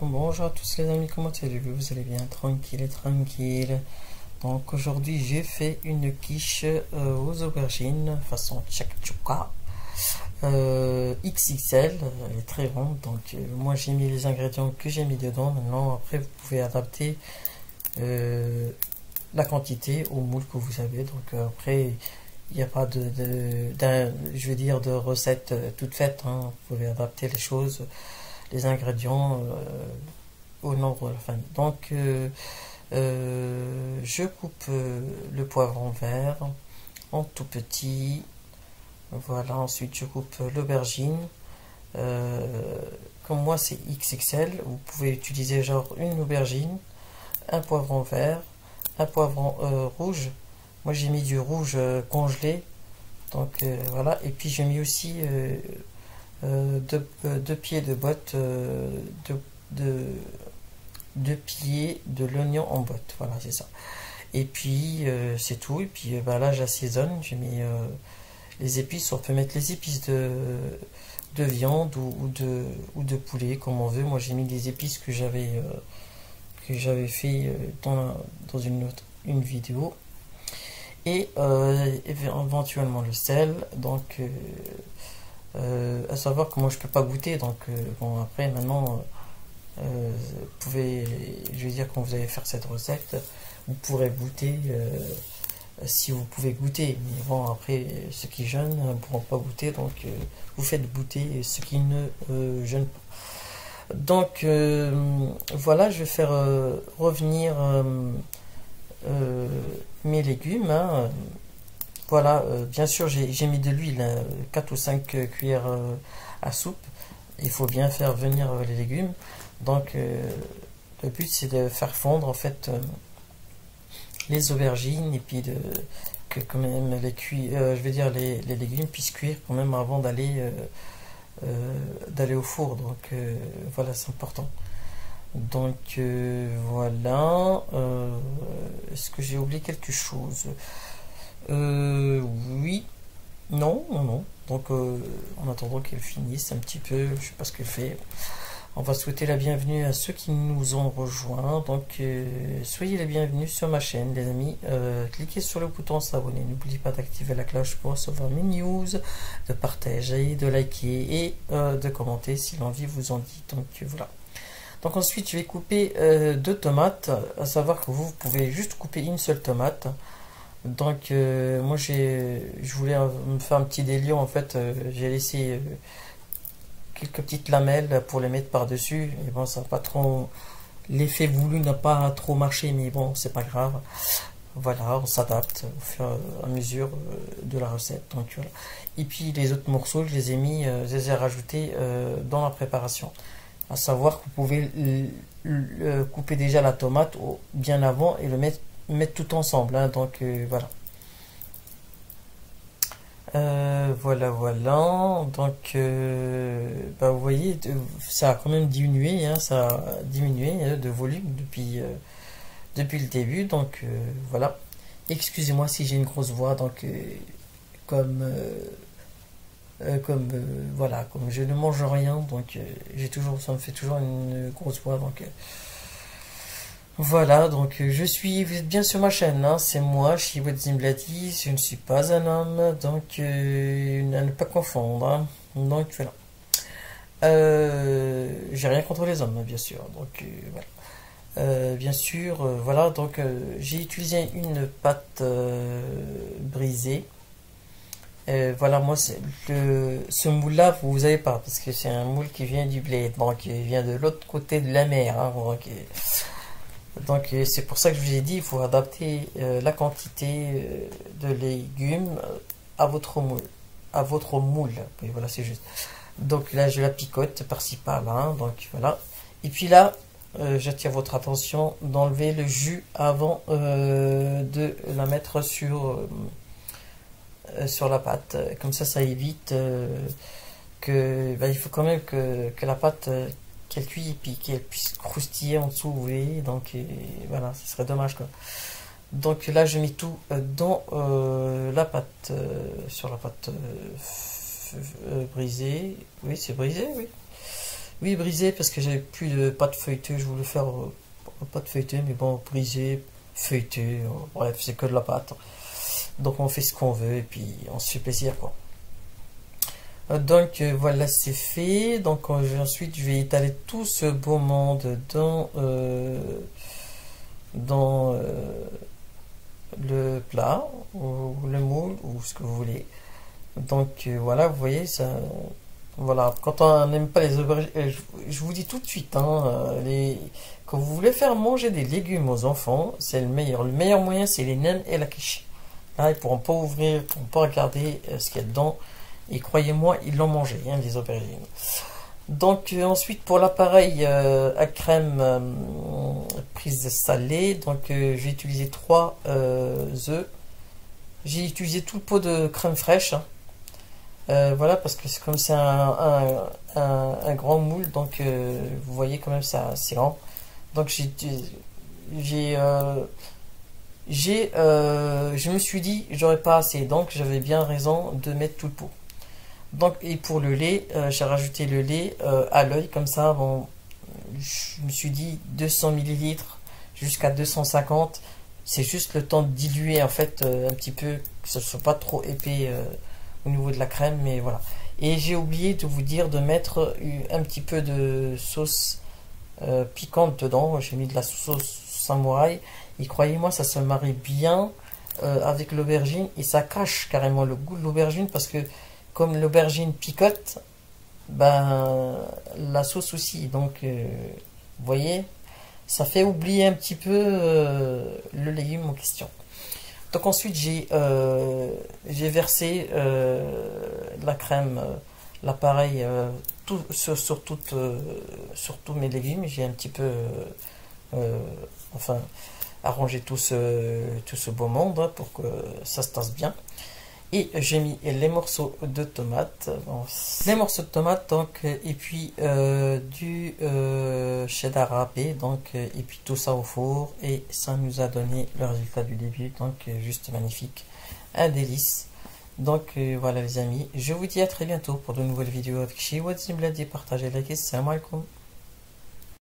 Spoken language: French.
bonjour à tous les amis, comment allez-vous? Vous allez bien, tranquille et tranquille. Donc aujourd'hui j'ai fait une quiche euh, aux aubergines façon chakchuka euh, XXL, elle est très ronde. Donc euh, moi j'ai mis les ingrédients que j'ai mis dedans. Maintenant après vous pouvez adapter la quantité au moule que vous avez. Donc après il n'y a pas de, je veux dire de recette toute faite. Hein. Vous pouvez adapter les choses les ingrédients euh, au nombre de la famille. Donc, euh, euh, je coupe le poivron vert en tout petit. Voilà, ensuite je coupe l'aubergine. comme moi c'est XXL, vous pouvez utiliser genre une aubergine, un poivron vert, un poivron rouge. Moi j'ai mis du rouge congelé. Donc voilà, et puis j'ai mis aussi euh, euh, deux, pieds de botte, euh, de, deux pieds de l'oignon en botte. Voilà, c'est ça. Et puis, c'est tout. Et puis, bah, là, j'assaisonne. J'ai mis les épices. On peut mettre les épices de, de viande ou, de, ou de poulet, comme on veut. Moi, j'ai mis des épices que j'avais que j'avais fait dans, dans une, autre, une vidéo. Et éventuellement le sel. Donc, à savoir que moi je peux pas goûter, donc euh, bon après maintenant euh, vous pouvez, je veux dire quand vous allez faire cette recette, vous pourrez goûter si vous pouvez goûter, mais bon après ceux qui jeûnent ne pourront pas goûter, donc vous faites goûter ceux qui ne jeûnent pas. Donc voilà, je vais faire revenir mes légumes. Hein. Voilà, euh, bien sûr, j'ai mis de l'huile, 4 euh, ou 5 euh, cuillères à soupe. Il faut bien faire venir les légumes. Donc, le but, c'est de faire fondre, en fait, les aubergines et puis de que quand même les cuits, je veux dire les, légumes puissent cuire quand même avant d'aller d'aller au four. Donc, voilà, c'est important. Donc, voilà. Est-ce que j'ai oublié quelque chose? Euh, oui, non, non, non. Donc, euh, en attendant qu'elle finisse un petit peu, je sais pas ce qu'elle fait. On va souhaiter la bienvenue à ceux qui nous ont rejoints. Donc, euh, soyez les bienvenus sur ma chaîne, les amis. Euh, cliquez sur le bouton s'abonner. N'oubliez pas d'activer la cloche pour recevoir mes news, de partager, de liker et de commenter si l'envie vous en dit. Donc, voilà. Donc ensuite, je vais couper deux tomates. À savoir que vous pouvez juste couper une seule tomate. Donc euh, moi j'ai je voulais me faire un petit délire en fait euh, j'ai laissé euh, quelques petites lamelles pour les mettre par dessus et bon ça pas trop l'effet voulu n'a pas trop marché mais bon c'est pas grave. Voilà on s'adapte au fur et à mesure de la recette. Donc et puis les autres morceaux je les ai mis je les ai rajoutés dans la préparation. À savoir que vous pouvez couper déjà la tomate bien avant et le mettre mettre tout ensemble. Hein, donc euh, voilà. Euh, voilà, voilà. Donc, euh, bah, vous voyez, ça a quand même diminué, hein, ça a diminué hein, de volume depuis, depuis le début. Donc, voilà. Excusez-moi si j'ai une grosse voix. Donc, comme, comme, voilà, comme je ne mange rien, donc j'ai toujours, ça me fait toujours une grosse voix. Donc, voilà, donc euh, je suis, bien sur ma chaîne, hein, c'est moi, Shiwadzim je ne suis pas un homme, donc euh, à ne pas confondre. Hein. donc voilà. Euh, j'ai rien contre les hommes, bien sûr, donc voilà. bien sûr, voilà, donc j'ai utilisé une pâte brisée. voilà, moi, ce moule-là, vous n'avez pas, parce que c'est un moule qui vient du blé, donc qui vient de l'autre côté de la mer. Hein, euh, c'est pour ça que je vous ai dit, il faut adapter euh, la quantité euh, de légumes à votre moule. À votre moule. Oui, voilà, c'est juste. Donc là, je la picote par-ci par-là. donc voilà. Et puis là, j'attire votre attention d'enlever le jus avant de la mettre sur, sur la pâte. Comme ça, ça évite que... Bah, il faut quand même que, que la pâte qu'elle cuit et puis qu'elle puisse croustiller en dessous, vous voyez, donc voilà, ce serait dommage quoi. Donc là je mets tout euh, dans euh, la pâte, euh, sur la pâte brisée, oui c'est brisé, oui. Oui, brisé parce que j'avais plus de pâte feuilletée. Je voulais faire pâte feuilletée, mais bon, brisé, feuilleté, euh, bref, c'est que de la pâte. Donc on fait ce qu'on veut et puis on se fait plaisir quoi. Euh, donc voilà, c'est fait. Donc ensuite, je vais étaler tout ce beau monde dans dans le plat ou le moule ou ce que vous voulez. Donc voilà, vous voyez ça voilà, quand on n'aime pas les aubergines, euh, je, vous dis tout de suite, hein, euh, quand vous voulez faire manger des légumes aux enfants, c'est le meilleur. Le meilleur moyen, c'est les naines et la quiche. Là, ils pourront pas ouvrir, ils pourront pas regarder euh, ce qu'il y a dedans. Et croyez-moi, ils l'ont mangé, hein, les aubergines. Donc ensuite, pour l'appareil à crème prise salée, donc j'ai utilisé 3 œufs. J'ai utilisé tout le pot de crème fraîche. Hein. Euh, voilà, parce que c'est comme c'est un, un, grand moule, donc euh, vous voyez quand même ça c'est grand. Donc j'ai j'ai euh, j'ai je me suis dit j'aurais pas assez, donc j'avais bien raison de mettre tout le pot. Donc et pour le lait, j'ai rajouté le lait à l'œil comme ça. Bon, je me suis dit 200 millilitres jusqu'à 250. C'est juste le temps de diluer en fait un petit peu, que ce soit pas trop épais au niveau de la crème, mais voilà. Et j'ai oublié de vous dire de mettre un petit peu de sauce euh, piquante dedans. J'ai mis de la sauce samouraï. Et croyez-moi, ça se marie bien euh, avec l'aubergine et ça cache carrément le goût de l'aubergine parce que comme l'aubergine picote, ben la sauce aussi. Donc, euh, voyez, ça fait oublier un petit peu le légume en question. Donc ensuite j'ai euh, versé euh, la crème, euh, l'appareil tout, sur, sur, sur tous mes légumes. J'ai un petit peu enfin arrangé tout ce, tout ce beau monde pour que ça se tasse bien. Et j'ai mis les morceaux de tomates, les morceaux de tomates, donc, et puis euh, du euh, cheddar râpé, donc, et puis tout ça au four, et ça nous a donné le résultat du début, donc juste magnifique, un délice. Donc euh, voilà les amis, je vous dis à très bientôt pour de nouvelles vidéos avec Zimblad et partagez, likez, salam alaikum.